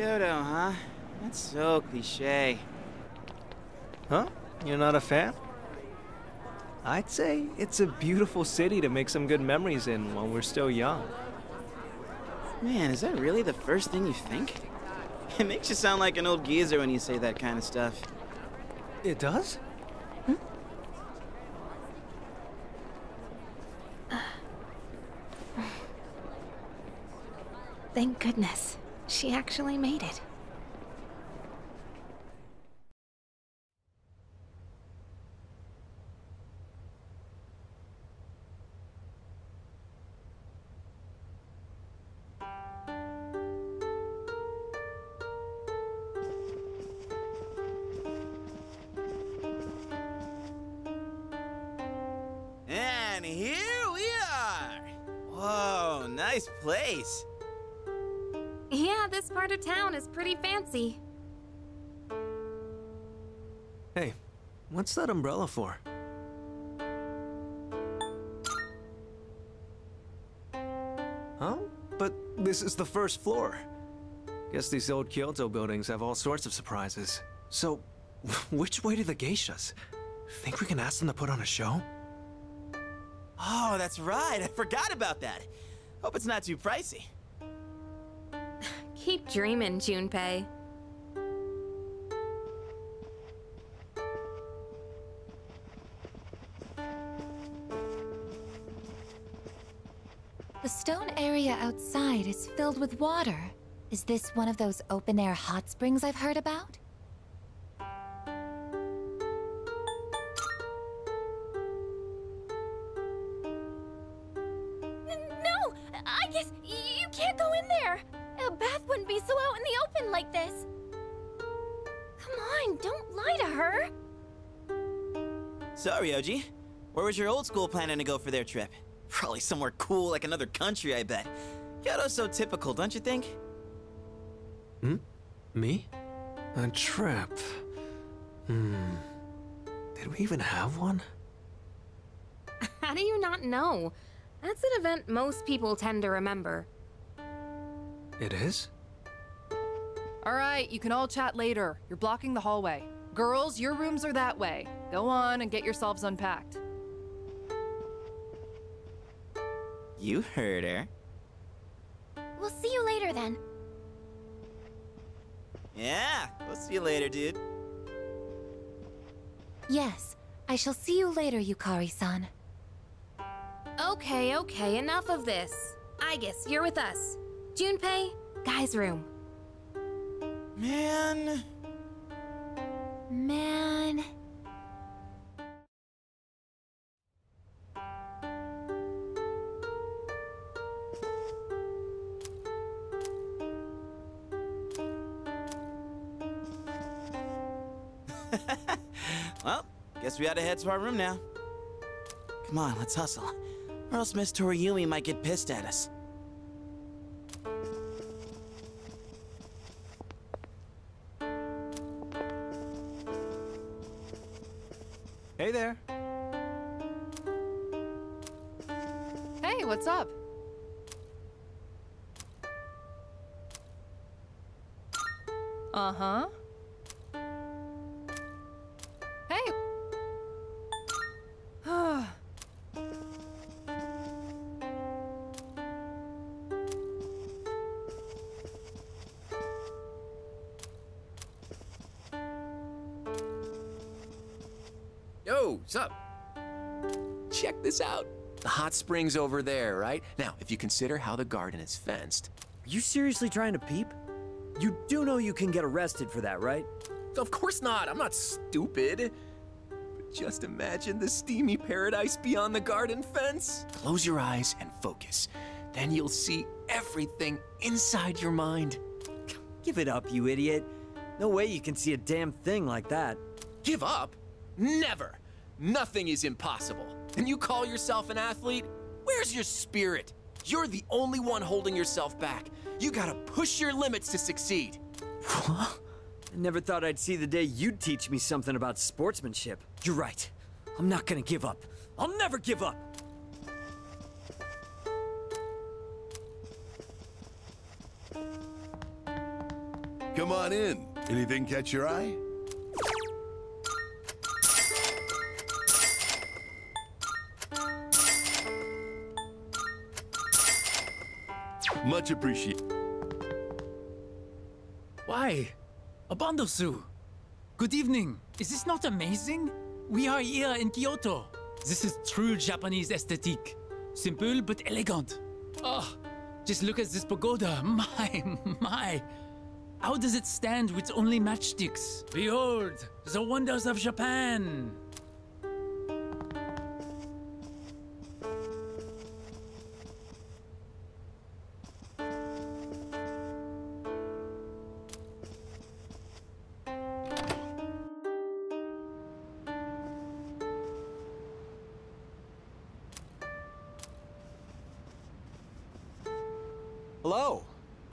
Kyoto, huh? That's so cliche. Huh? You're not a fan? I'd say it's a beautiful city to make some good memories in while we're still young. Man, is that really the first thing you think? It makes you sound like an old geezer when you say that kind of stuff. It does? Hmm? Thank goodness. She actually made it. Pretty fancy. Hey, what's that umbrella for? Huh? But this is the first floor. Guess these old Kyoto buildings have all sorts of surprises. So, which way to the geishas? Think we can ask them to put on a show? Oh, that's right. I forgot about that. Hope it's not too pricey. Keep dreaming, Junpei. Filled with water. Is this one of those open-air hot springs I've heard about? No! I guess you can't go in there! A bath wouldn't be so out in the open like this! Come on, don't lie to her! So, Ryoji, where was your old school planning to go for their trip? Probably somewhere cool like another country, I bet. Kyoto's so typical, don't you think? Hmm? Me? A trip. Hmm. Did we even have one? How do you not know? That's an event most people tend to remember. It is? All right, you can all chat later. You're blocking the hallway. Girls, your rooms are that way. Go on and get yourselves unpacked. You heard her. We'll see you later then. Yeah, we'll see you later, dude. Yes, I shall see you later, Yukari-san. Okay, okay, enough of this. I guess you're with us. Junpei, guy's room. Man. Man... guess we gotta head to our room now. Come on, let's hustle. Or else Miss Toriumi might get pissed at us. Check this out. The hot spring's over there, right? Now, if you consider how the garden is fenced, Are you seriously trying to peep? You do know you can get arrested for that, right? of course not. I'm not stupid. But just imagine the steamy paradise beyond the garden fence. Close your eyes and focus. Then you'll see everything inside your mind. Give it up, you idiot. No way you can see a damn thing like that. Give up? Never. Nothing is impossible. And you call yourself an athlete? Where's your spirit? You're the only one holding yourself back. You gotta push your limits to succeed. I never thought I'd see the day you'd teach me something about sportsmanship. You're right. I'm not gonna give up. I'll never give up! Come on in. Anything catch your eye? Much appreciated. Why? Abandosu! Good evening. Is this not amazing? We are here in Kyoto. This is true Japanese aesthetic. Simple but elegant. Oh, just look at this pagoda. My, my. How does it stand with only matchsticks? Behold, the wonders of Japan.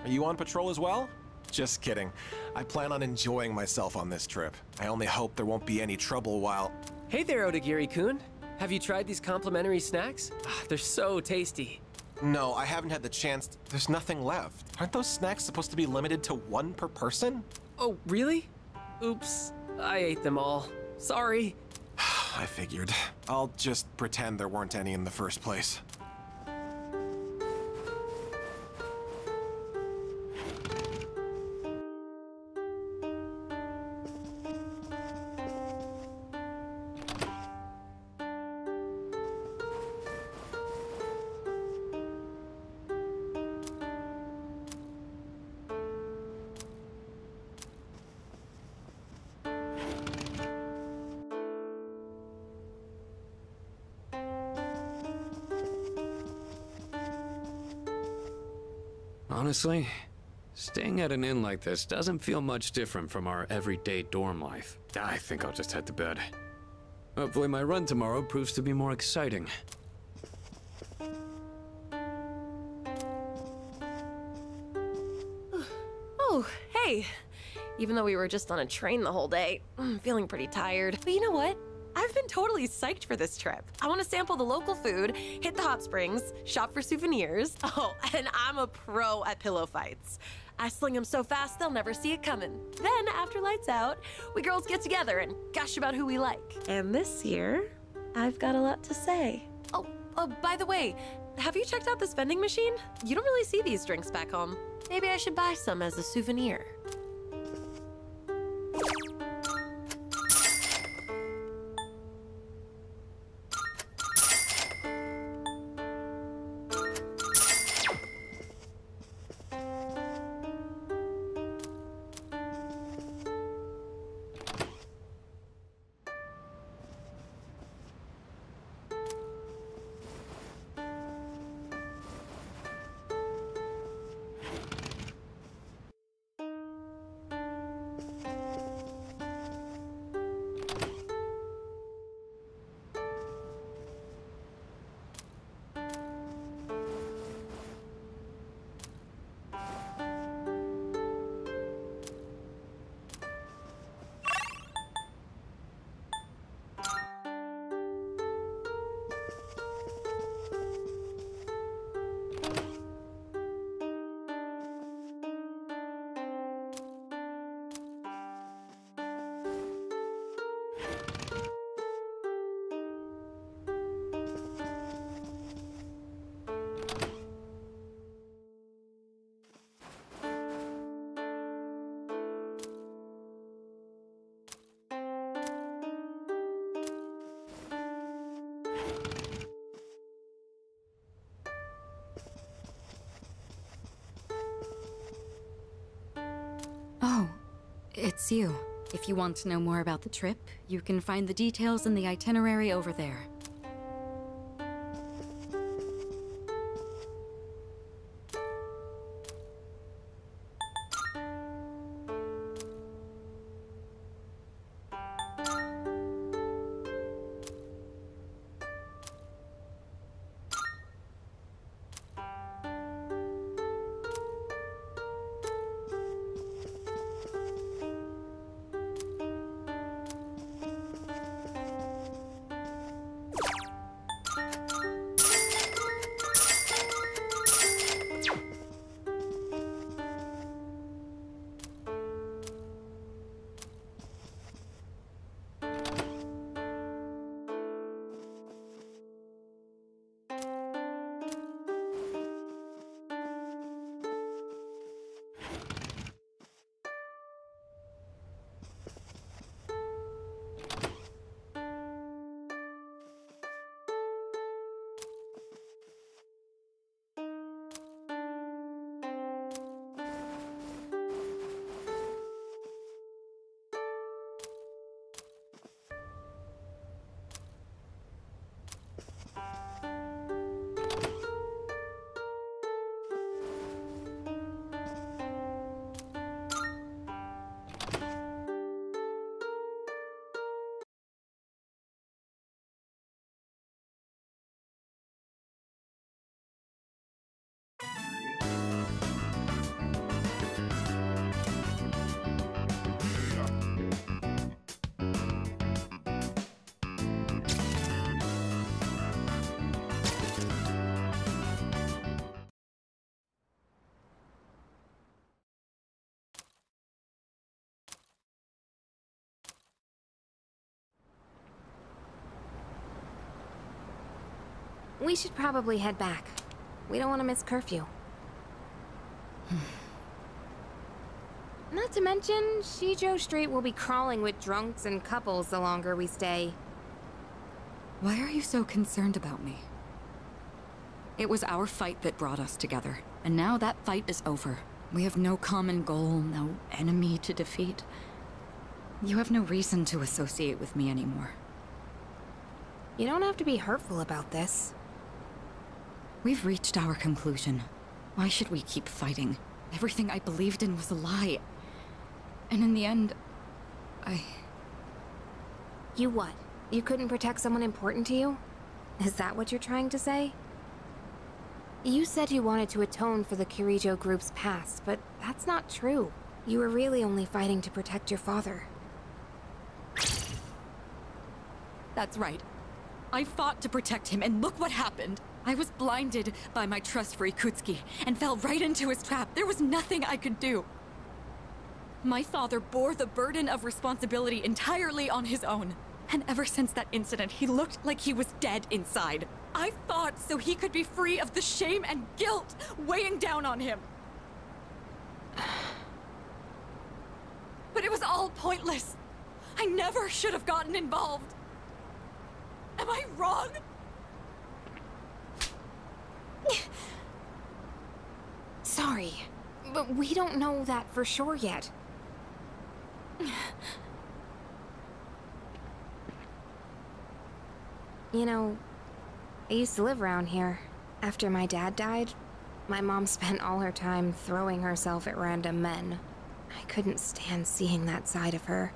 Are you on patrol as well? Just kidding. I plan on enjoying myself on this trip. I only hope there won't be any trouble while. Hey there, Odagiri-kun. Have you tried these complimentary snacks? Ah, they're so tasty. No, I haven't had the chance. There's nothing left. Aren't those snacks supposed to be limited to one per person? Oh, really? Oops. I ate them all. Sorry. I figured. I'll just pretend there weren't any in the first place. Honestly, staying at an inn like this doesn't feel much different from our everyday dorm life. I think I'll just head to bed. Hopefully my run tomorrow proves to be more exciting. Oh, hey. Even though we were just on a train the whole day, I'm feeling pretty tired. But you know what? I've been totally psyched for this trip. I want to sample the local food, hit the hot springs, shop for souvenirs. Oh, and I'm a pro at pillow fights. I sling them so fast they'll never see it coming. Then, after lights out, we girls get together and gush about who we like. And this year, I've got a lot to say. Oh, oh, by the way, have you checked out this vending machine? You don't really see these drinks back home. Maybe I should buy some as a souvenir. It's you. If you want to know more about the trip, you can find the details in the itinerary over there. We should probably head back. We don't want to miss curfew. Not to mention, Shijo Street will be crawling with drunks and couples the longer we stay. Why are you so concerned about me? It was our fight that brought us together, and now that fight is over. We have no common goal, no enemy to defeat. You have no reason to associate with me anymore. You don't have to be hurtful about this. We've reached our conclusion. Why should we keep fighting? Everything I believed in was a lie. And in the end, I... You what? You couldn't protect someone important to you? Is that what you're trying to say? You said you wanted to atone for the Kirijo group's past, but that's not true. You were really only fighting to protect your father. That's right. I fought to protect him, and look what happened. I was blinded by my trust for Ikutsuki, and fell right into his trap. There was nothing I could do. My father bore the burden of responsibility entirely on his own. And ever since that incident, he looked like he was dead inside. I fought so he could be free of the shame and guilt weighing down on him. But it was all pointless. I never should have gotten involved. Am I wrong? Sorry, but we don't know that for sure yet. You know, I used to live around here. After my dad died, my mom spent all her time throwing herself at random men. I couldn't stand seeing that side of her,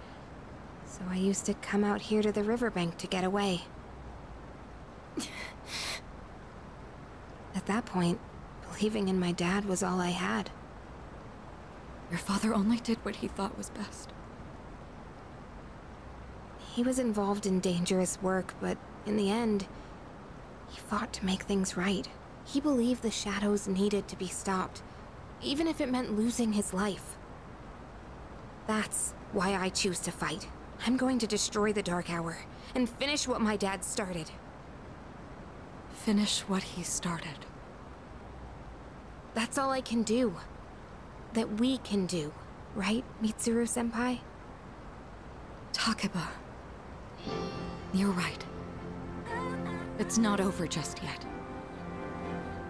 so I used to come out here to the riverbank to get away. At that point, believing in my dad was all I had. Your father only did what he thought was best. He was involved in dangerous work, but in the end, he fought to make things right. He believed the shadows needed to be stopped, even if it meant losing his life. That's why I choose to fight. I'm going to destroy the Dark Hour and finish what my dad started. Finish what he started. That's all I can do. That we can do, right, Mitsuru-senpai? Takeba. You're right. It's not over just yet.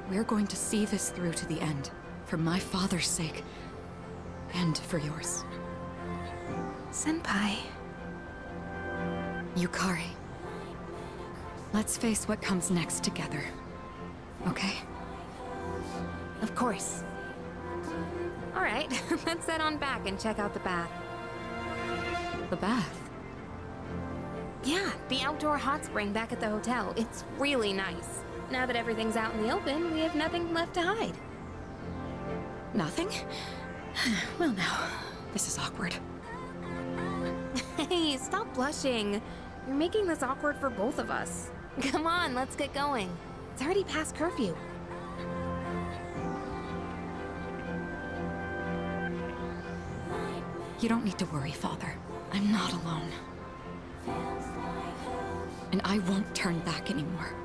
We're going to see this through to the end. For my father's sake. And for yours. Senpai. Yukari. Let's face what comes next together. Okay? Of course. All right, let's head on back and check out the bath. The bath? Yeah, the outdoor hot spring back at the hotel. It's really nice. Now that everything's out in the open, we have nothing left to hide. Nothing? Well now, this is awkward. Hey, stop blushing. You're making this awkward for both of us. Come on, let's get going. It's already past curfew. You don't need to worry, Father. I'm not alone. And I won't turn back anymore.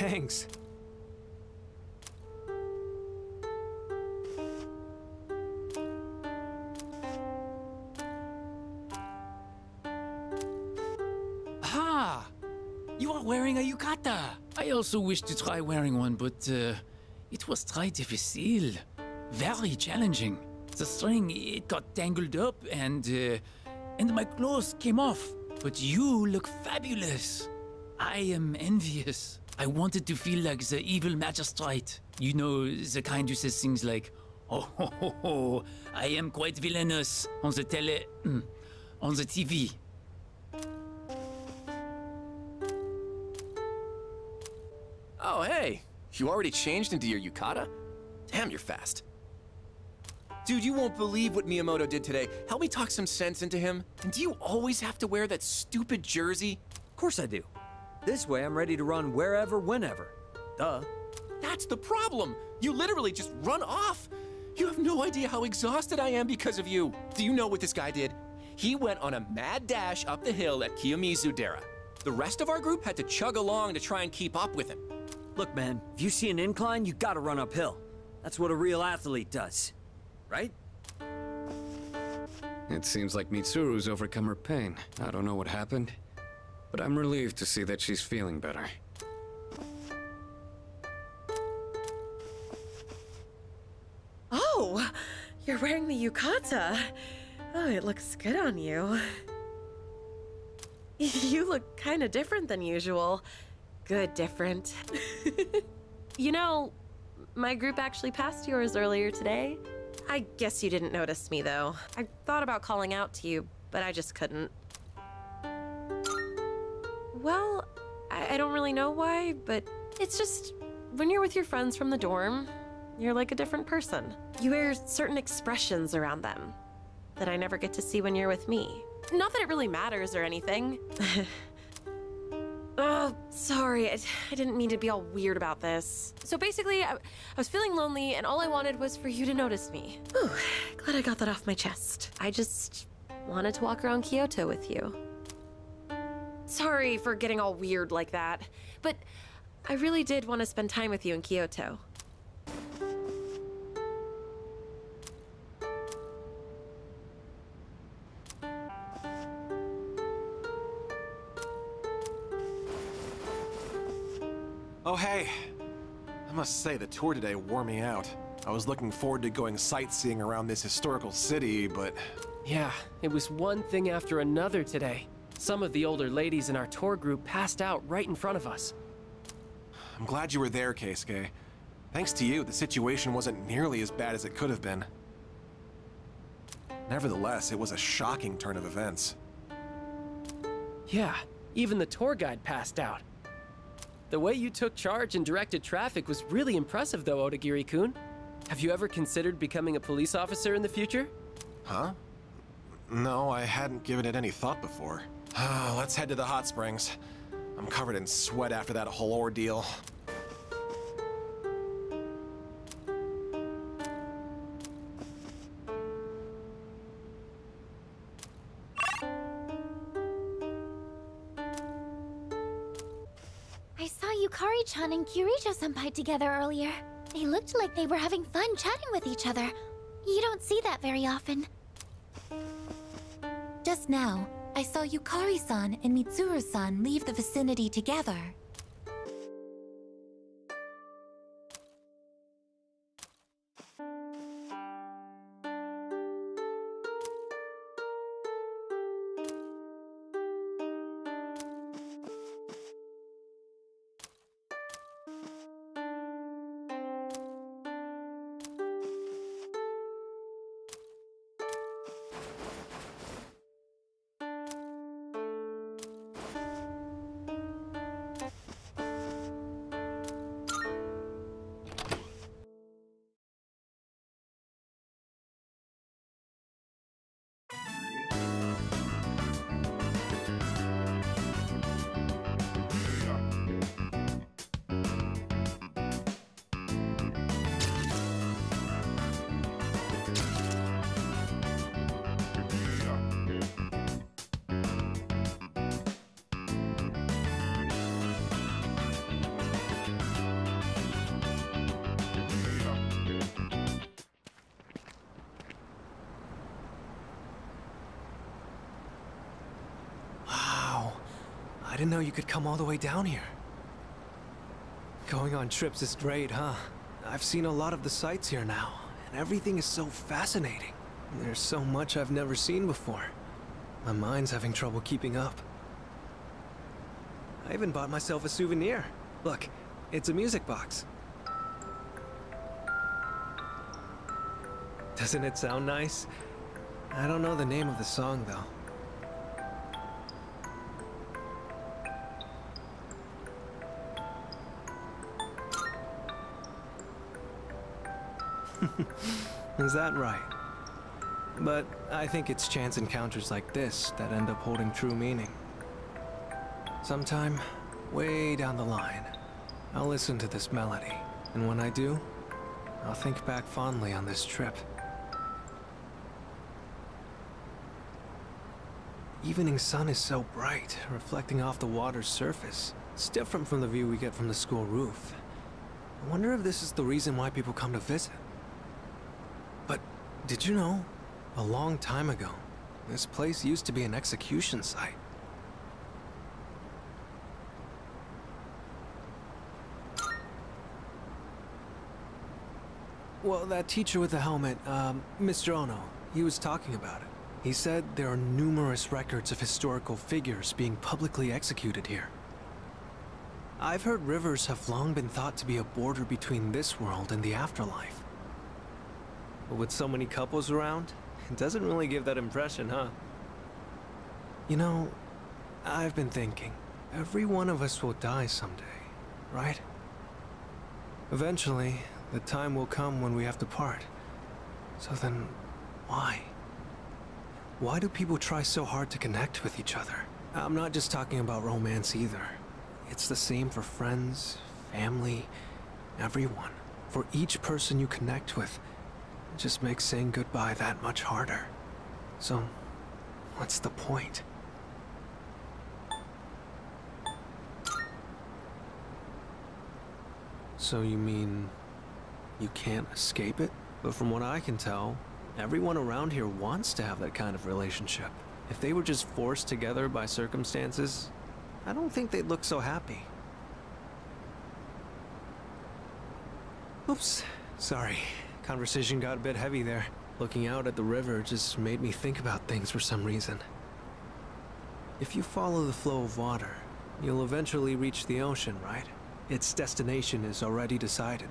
Thanks. Ah! You are wearing a yukata! I also wish to try wearing one, but uh, It was très difficile. Very challenging. The string, it got tangled up and, uh, and my clothes came off. But you look fabulous. I am envious. I wanted to feel like the evil magistrate. You know, the kind who says things like, Oh, ho, ho, ho, I am quite villainous on the tele. mm, on the TV. Oh, hey. You already changed into your yukata? Damn, you're fast. Dude, you won't believe what Miyamoto did today. Help me talk some sense into him. And do you always have to wear that stupid jersey? Of course I do. This way I'm ready to run wherever, whenever. Duh. That's the problem. You literally just run off. You have no idea how exhausted I am because of you. Do you know what this guy did? He went on a mad dash up the hill at Kiyomizu Dera. The rest of our group had to chug along to try and keep up with him. Look, man, if you see an incline, you gotta run uphill. That's what a real athlete does. Right? It seems like Mitsuru's overcome her pain. I don't know what happened, but I'm relieved to see that she's feeling better. Oh, you're wearing the yukata. Oh, it looks good on you. You look kind of different than usual. Good different. you know, my group actually passed yours earlier today. I guess you didn't notice me, though. I thought about calling out to you, but I just couldn't. Well, I, I don't really know why, but it's just when you're with your friends from the dorm, you're like a different person. You wear certain expressions around them that I never get to see when you're with me. Not that it really matters or anything. oh, sorry. I, I didn't mean to be all weird about this. So basically, I, I was feeling lonely, and all I wanted was for you to notice me. Whew, glad I got that off my chest. I just wanted to walk around Kyoto with you. Sorry for getting all weird like that, but I really did want to spend time with you in Kyoto. Oh, hey. I must say, the tour today wore me out. I was looking forward to going sightseeing around this historical city, but... Yeah, it was one thing after another today. Some of the older ladies in our tour group passed out right in front of us. I'm glad you were there, Keisuke. Thanks to you, the situation wasn't nearly as bad as it could have been. Nevertheless, it was a shocking turn of events. Yeah, even the tour guide passed out. The way you took charge and directed traffic was really impressive, though, Odagiri-kun. Have you ever considered becoming a police officer in the future? Huh? No, I hadn't given it any thought before. Ah, let's head to the hot springs. I'm covered in sweat after that whole ordeal. I saw Yukari-chan and Kirijo-senpai together earlier. They looked like they were having fun chatting with each other. You don't see that very often. Just now, I saw Yukari-san and Mitsuru-san leave the vicinity together. Didn't know you could come all the way down here. Going on trips is great, huh? I've seen a lot of the sights here now, and everything is so fascinating. There's so much I've never seen before. My mind's having trouble keeping up. I even bought myself a souvenir. Look, it's a music box. Doesn't it sound nice? I don't know the name of the song, though. Is that right? But I think it's chance encounters like this that end up holding true meaning. Sometime, way down the line, I'll listen to this melody, and when I do, I'll think back fondly on this trip. Evening sun is so bright, reflecting off the water's surface. It's different from the view we get from the school roof. I wonder if this is the reason why people come to visit. Did you know, a long time ago, this place used to be an execution site. Well, that teacher with the helmet, um, Mr. Ono, he was talking about it. He said there are numerous records of historical figures being publicly executed here. I've heard rivers have long been thought to be a border between this world and the afterlife. But with so many couples around, it doesn't really give that impression, huh? You know, I've been thinking, every one of us will die someday, right? Eventually, the time will come when we have to part. So then, why? Why do people try so hard to connect with each other? I'm not just talking about romance either. It's the same for friends, family, everyone. For each person you connect with, just makes saying goodbye that much harder. So, what's the point? So you mean you can't escape it? But from what I can tell, everyone around here wants to have that kind of relationship. If they were just forced together by circumstances, I don't think they'd look so happy. Oops, sorry. Conversation got a bit heavy there. Looking out at the river just made me think about things for some reason. If you follow the flow of water, you'll eventually reach the ocean, right? Its destination is already decided,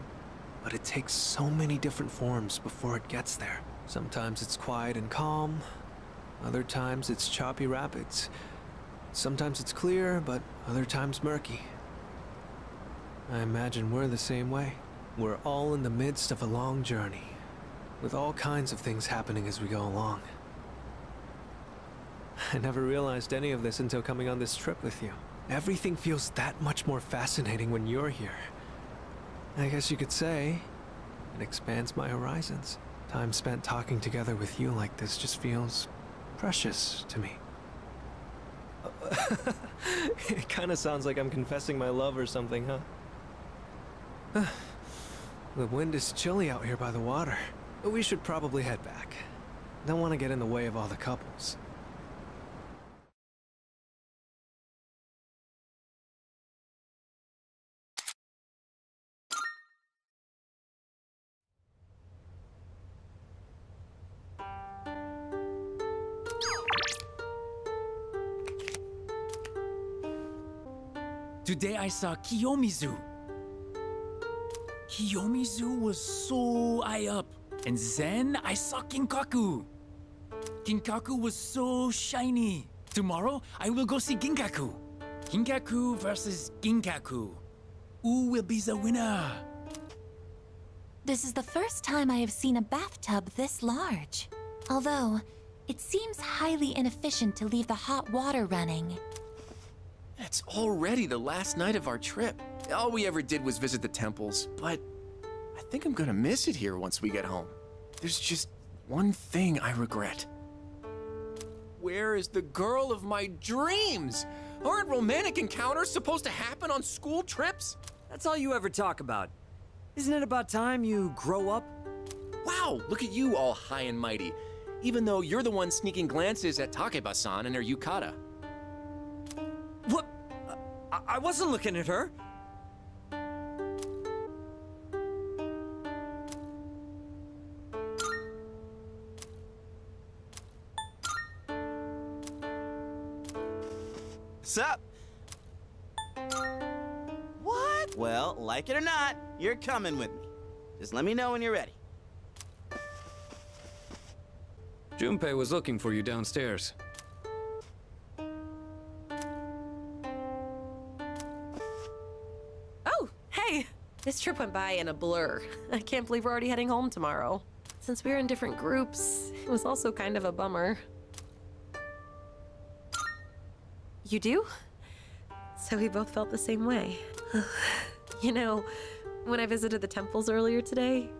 but it takes so many different forms before it gets there. Sometimes it's quiet and calm, other times it's choppy rapids. Sometimes it's clear, but other times murky. I imagine we're the same way. We're all in the midst of a long journey, with all kinds of things happening as we go along. I never realized any of this until coming on this trip with you. Everything feels that much more fascinating when you're here. I guess you could say it expands my horizons. Time spent talking together with you like this just feels precious to me. it kind of sounds like I'm confessing my love or something, huh? the wind is chilly out here by the water. But we should probably head back. Don't want to get in the way of all the couples. Today I saw Kiyomizu. Kiyomizu was so high up. And then I saw Kinkaku. Kinkaku was so shiny. Tomorrow I will go see Ginkaku. Kinkaku versus Ginkaku. Who will be the winner? This is the first time I have seen a bathtub this large. Although, it seems highly inefficient to leave the hot water running. It's already the last night of our trip. All we ever did was visit the temples, but I think I'm gonna miss it here once we get home. There's just one thing I regret. Where is the girl of my dreams? Aren't romantic encounters supposed to happen on school trips? That's all you ever talk about. Isn't it about time you grow up? Wow, look at you all high and mighty. Even though you're the one sneaking glances at Takeba-san and her yukata. What? I, I wasn't looking at her. Sup? What? Well, like it or not, you're coming with me. Just let me know when you're ready. Junpei was looking for you downstairs. Oh, hey! This trip went by in a blur. I can't believe we're already heading home tomorrow. Since we're in different groups, it was also kind of a bummer. You do? So we both felt the same way. you know, when I visited the temples earlier today,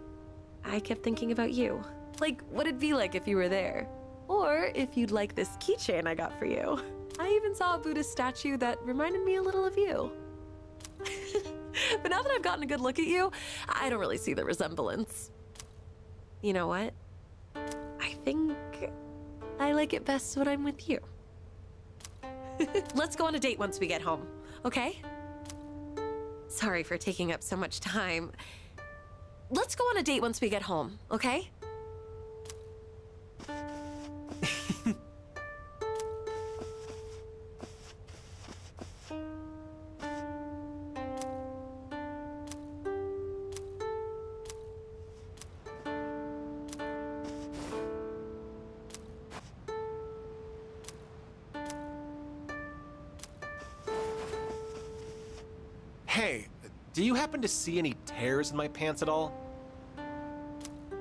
I kept thinking about you. Like, what it'd be like if you were there. Or if you'd like this keychain I got for you. I even saw a Buddhist statue that reminded me a little of you. but now that I've gotten a good look at you, I don't really see the resemblance. You know what? I think I like it best when I'm with you. Let's go on a date once we get home, okay? Sorry for taking up so much time. Let's go on a date once we get home, okay? Hey, do you happen to see any tears in my pants at all?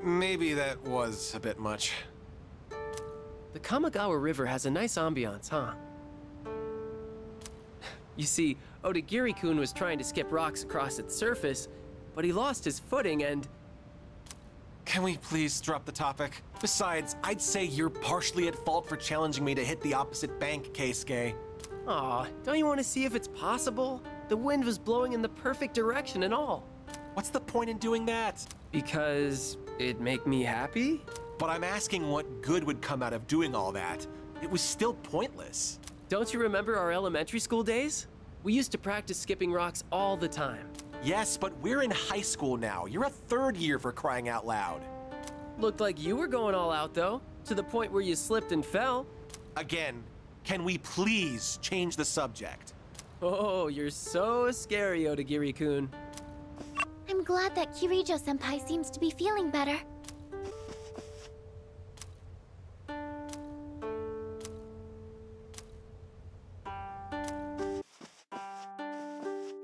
Maybe that was a bit much. The Kamogawa River has a nice ambiance, huh? You see, Odagiri-kun was trying to skip rocks across its surface, but he lost his footing and... Can we please drop the topic? Besides, I'd say you're partially at fault for challenging me to hit the opposite bank, Keisuke. Aw, don't you want to see if it's possible? The wind was blowing in the perfect direction and all. What's the point in doing that? Because it'd make me happy? But I'm asking what good would come out of doing all that. It was still pointless. Don't you remember our elementary school days? We used to practice skipping rocks all the time. Yes, but we're in high school now. You're a third year for crying out loud. Looked like you were going all out, though, to the point where you slipped and fell. Again, can we please change the subject? Oh, you're so scary, Odagiri-kun. I'm glad that Kirijo-senpai seems to be feeling better.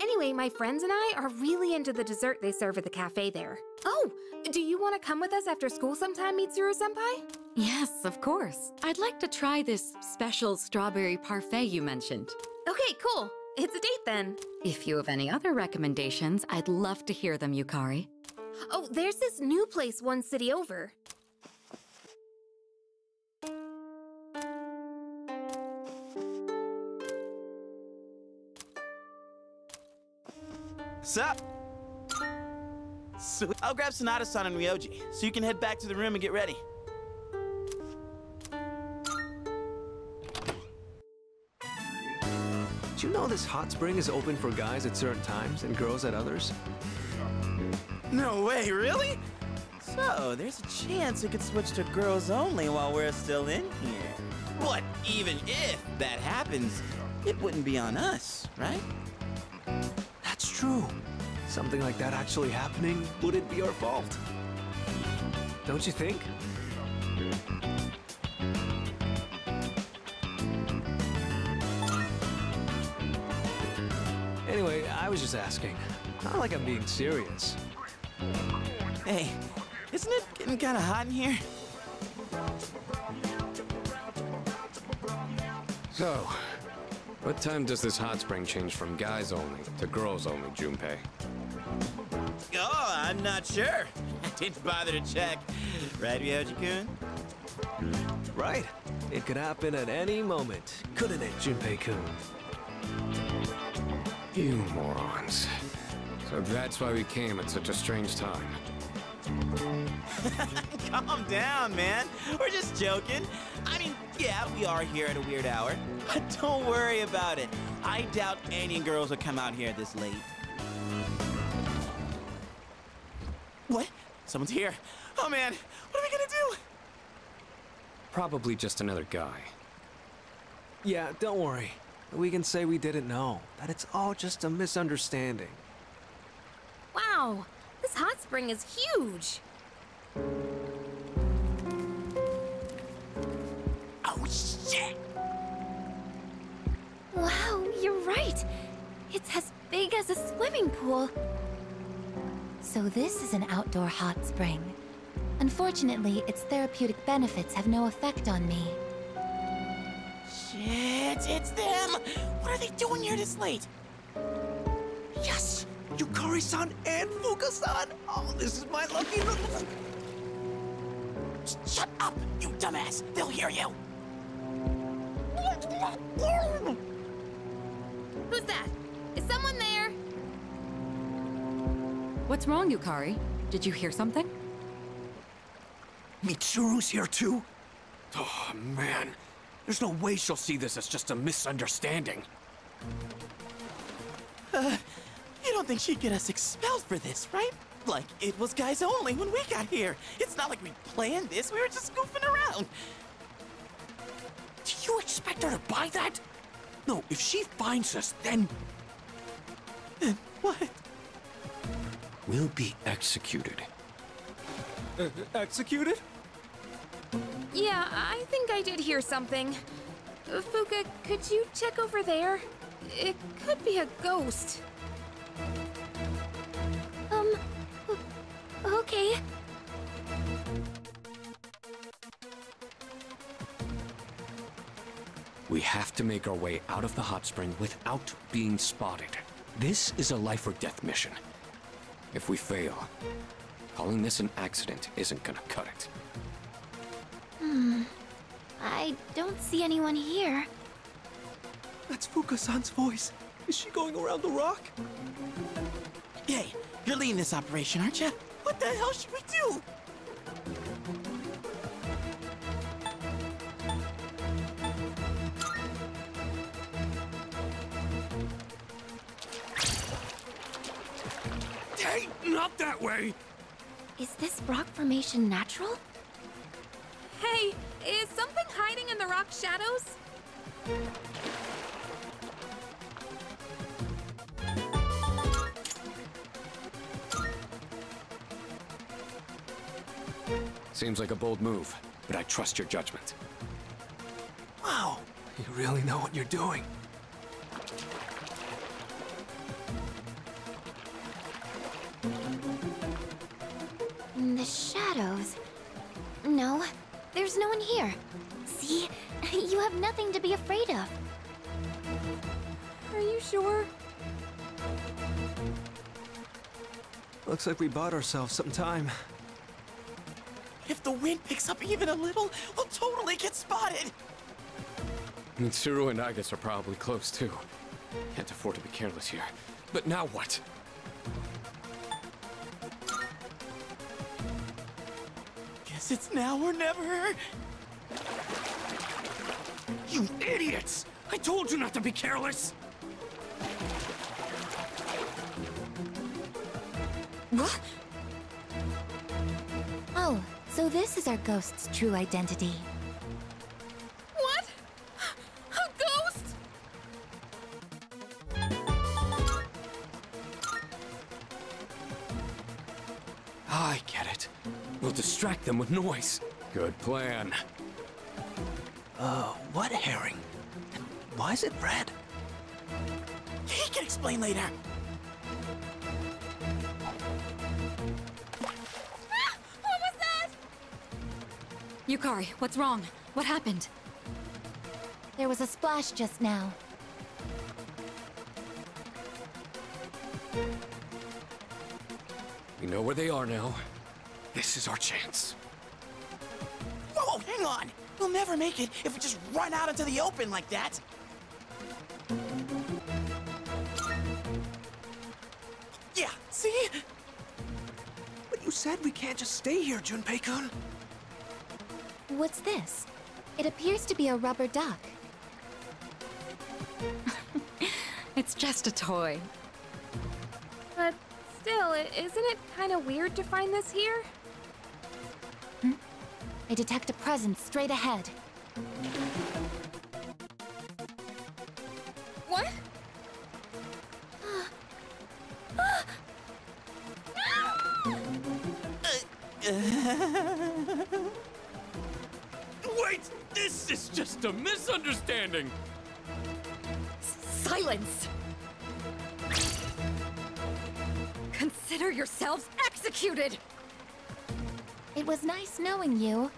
Anyway, my friends and I are really into the dessert they serve at the cafe there. Oh, do you want to come with us after school sometime, Mitsuru senpai? Yes, of course. I'd like to try this special strawberry parfait you mentioned. Okay, cool. It's a date then. If you have any other recommendations, I'd love to hear them, Yukari. Oh, there's this new place one city over. Sup? So I'll grab Sanada-san and Ryoji, so you can head back to the room and get ready. Did you know this hot spring is open for guys at certain times and girls at others? No way, really? So, there's a chance it could switch to girls only while we're still in here. But even if that happens, it wouldn't be on us, right? That's true. Something like that actually happening wouldn't be our fault. Don't you think? Was just asking. Not like I'm being serious. Hey, isn't it getting kind of hot in here? So, what time does this hot spring change from guys only to girls only, Junpei? Oh, I'm not sure. I didn't bother to check. Right, Ryoji-kun? Right. It could happen at any moment, couldn't it, Junpei-kun? You morons. So that's why we came at such a strange time. Calm down, man. We're just joking. I mean, yeah, we are here at a weird hour. But don't worry about it. I doubt any girls will come out here this late. What? Someone's here. Oh man, what are we gonna do? Probably just another guy. Yeah, don't worry. We can say we didn't know, that it's all just a misunderstanding. Wow, this hot spring is huge. Oh, shit! Wow, you're right. It's as big as a swimming pool. So this is an outdoor hot spring. Unfortunately, its therapeutic benefits have no effect on me. Shit, it's them! What are they doing here this late? Yes! Yukari-san and Fuka-san! Oh, this is my lucky little... Shut up, you dumbass! They'll hear you! Who's that? Is someone there? What's wrong, Yukari? Did you hear something? Mitsuru's here too? Oh, man. There's no way she'll see this as just a misunderstanding. Uh, you don't think she'd get us expelled for this, right? Like, it was guys only when we got here. It's not like we planned this, we were just goofing around. Do you expect her to buy that? No, if she finds us, then... Then what? We'll be executed. Uh, executed? Yeah, I think I did hear something. Fuka, could you check over there? It could be a ghost. Um, okay. We have to make our way out of the hot spring without being spotted. This is a life or death mission. If we fail, calling this an accident isn't gonna cut it. I don't see anyone here. That's Fuka-san's voice. Is she going around the rock? Hey, you're leading this operation, aren't you? What the hell should we do? Hey, not that way! Is this rock formation natural? The rock shadows? Seems like a bold move, but I trust your judgment. Wow, you really know what you're doing. Have nothing to be afraid of. Are you sure? Looks like we bought ourselves some time. If the wind picks up even a little, we'll totally get spotted! Mitsuru and Aigis are probably close too. Can't afford to be careless here. But now what? Guess it's now or never. You idiots! I told you not to be careless! What? Oh, so this is our ghost's true identity. What? A ghost? I get it. We'll distract them with noise. Good plan. Uh, what herring? And why is it red? He can explain later. Ah, what was that? Yukari, what's wrong? What happened? There was a splash just now. We know where they are now. This is our chance. Whoa, hang on! We'll never make it if we just run out into the open like that. Yeah, see? But you said we can't just stay here, Junpei-kun. What's this? It appears to be a rubber duck. It's just a toy. But still, isn't it kind of weird to find this here? I detect a presence straight ahead. What? Wait! This is just a misunderstanding! S silence! Consider yourselves executed! It was nice knowing you.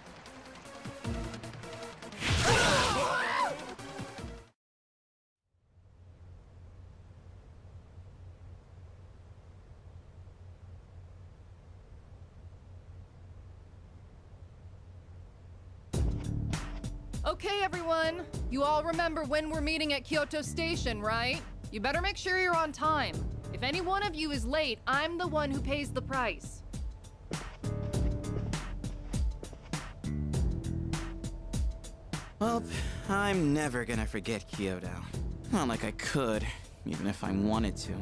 Okay, everyone. You all remember when we're meeting at Kyoto Station, right? You better make sure you're on time. If any one of you is late, I'm the one who pays the price. I'm never gonna forget Kyoto. Not like I could, even if I wanted to.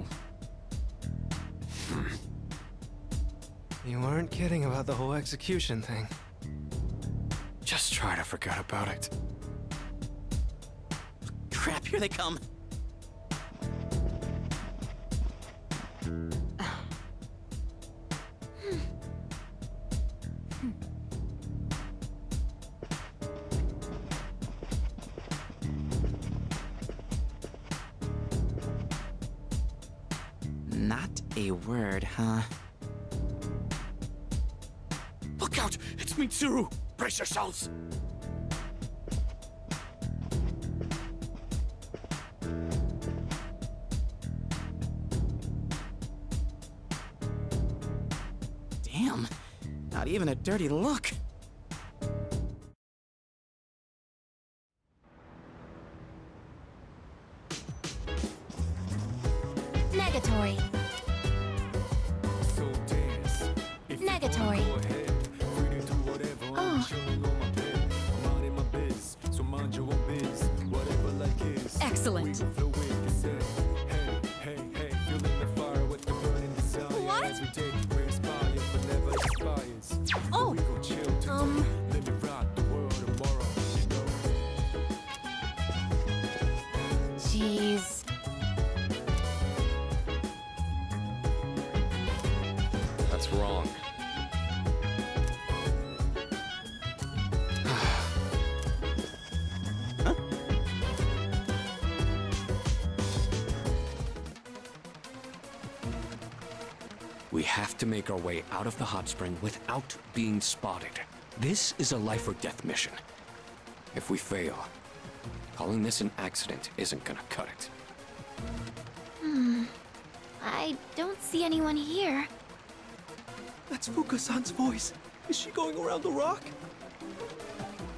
You weren't kidding about the whole execution thing. Just try to forget about it. Crap, here they come. Huh? Look out! It's Mitsuru! Brace yourselves! Damn, not even a dirty look. Out of the hot spring without being spotted. This is a life or death mission. If we fail, calling this an accident isn't gonna cut it. hmm. I don't see anyone here. That's Fuka-san's voice. Is she going around the rock?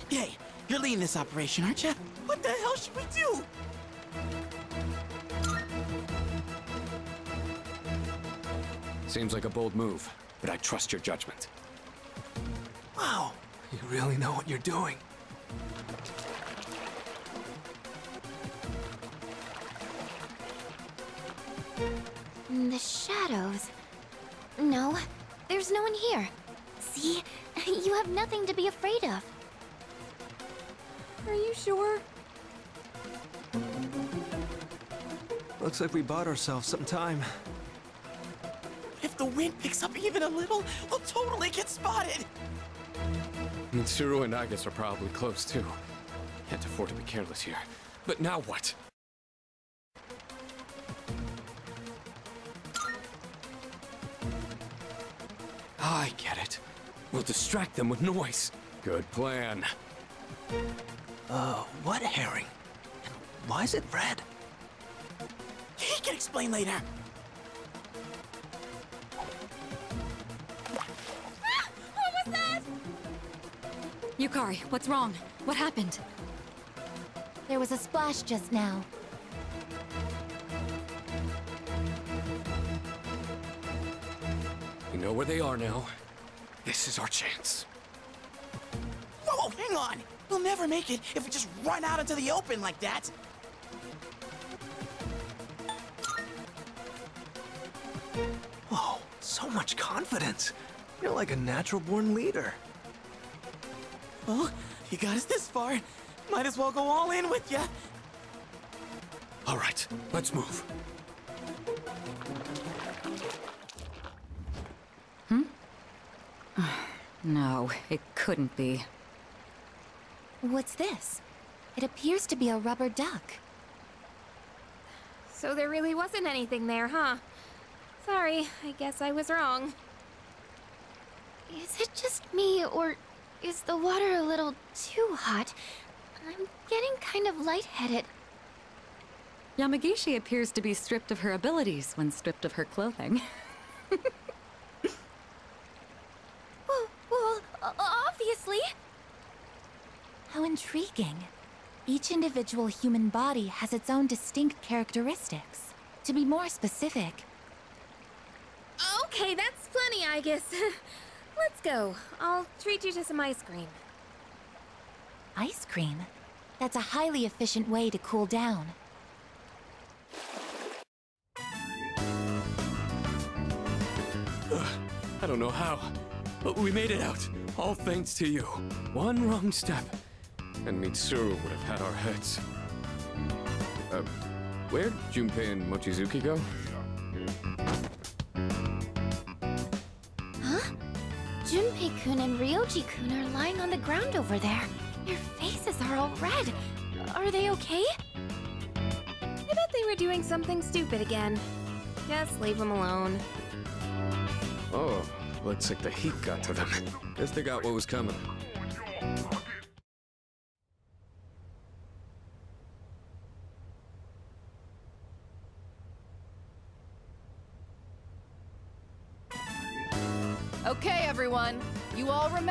Hey, you're leading this operation, aren't you? What the hell should we do? Seems like a bold move, but I trust your judgment. Wow, you really know what you're doing. The shadows. No, there's no one here. See? You have nothing to be afraid of. Are you sure? Looks like we bought ourselves some time. If the wind picks up even a little, we'll totally get spotted. Mitsuru and Aigis are probably close too. Can't afford to be careless here. But now what? I get it. We'll distract them with noise. Good plan. Uh, what herring? And why is it red? He can explain later. Yukari, what's wrong? What happened? There was a splash just now. We know where they are now. This is our chance. Whoa, hang on. We'll never make it if we just run out into the open like that. Whoa, so much confidence. You're like a natural-born leader. Well, you got us this far. Might as well go all in with ya. All right, let's move. Hmm? No, it couldn't be. What's this? It appears to be a rubber duck. So there really wasn't anything there, huh? Sorry, I guess I was wrong. Is it just me, or is the water a little too hot? I'm getting kind of lightheaded. Yamagishi appears to be stripped of her abilities when stripped of her clothing. Well, well, obviously. How intriguing. Each individual human body has its own distinct characteristics. To be more specific, Okay, that's plenty, I guess. Let's go. I'll treat you to some ice cream. ice cream. That's a highly efficient way to cool down. I don't know how, but we made it out. All thanks to you. One wrong step, and Mitsuru would have had our heads. Uh, where'd Junpei and Mochizuki go? Junpei-kun and Ryoji-kun are lying on the ground over there. Their faces are all red. Are they okay? I bet they were doing something stupid again. Just leave them alone. Oh, looks like the heat got to them. Guess they got what was coming.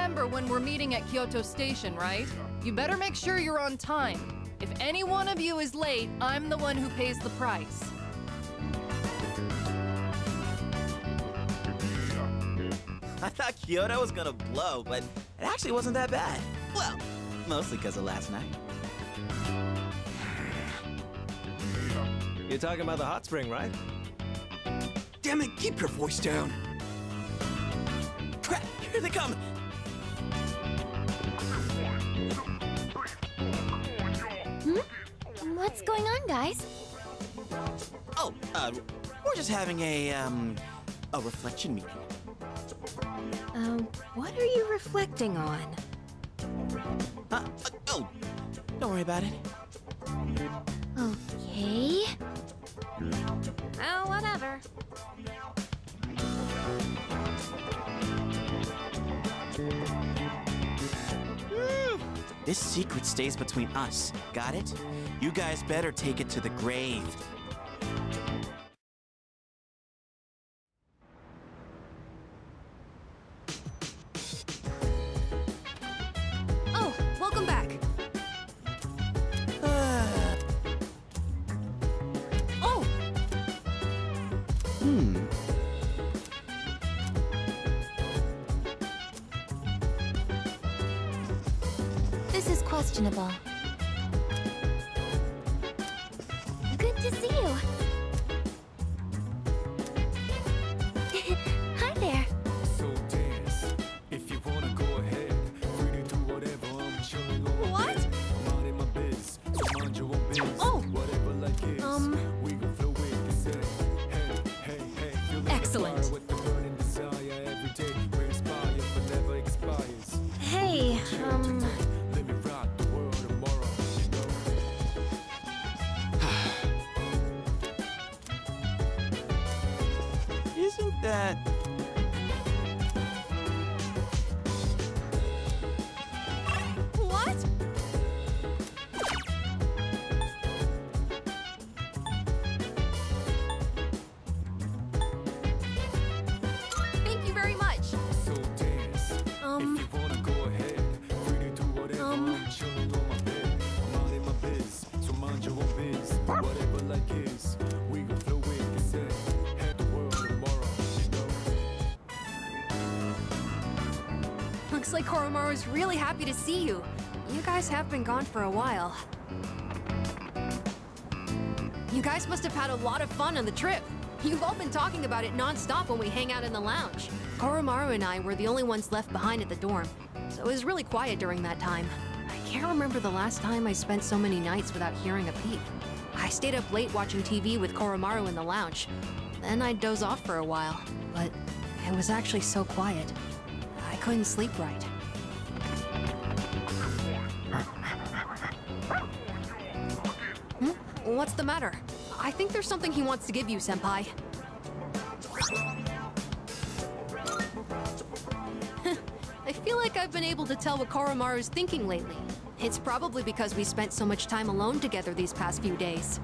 Remember when we're meeting at Kyoto Station, right? You better make sure you're on time. If any one of you is late, I'm the one who pays the price. I thought Kyoto was gonna blow, but it actually wasn't that bad. Well, mostly because of last night. You're talking about the hot spring, right? Damn it, keep your voice down. Crap, here they come! What's going on, guys? Oh, uh, we're just having a, um, a reflection meeting. Um, what are you reflecting on? Uh, uh, oh, don't worry about it. Okay. Oh, whatever. This secret stays between us. Got it? You guys better take it to the grave. Looks like Koromaru's really happy to see you. You guys have been gone for a while. You guys must have had a lot of fun on the trip. You've all been talking about it nonstop when we hang out in the lounge. Koromaru and I were the only ones left behind at the dorm, so it was really quiet during that time. I can't remember the last time I spent so many nights without hearing a peep. I stayed up late watching TV with Koromaru in the lounge. Then I'd doze off for a while, but it was actually so quiet. Couldn't sleep right. Hmm? What's the matter? I think there's something he wants to give you, Senpai. I feel like I've been able to tell what Koromaru's thinking lately. It's probably because we spent so much time alone together these past few days.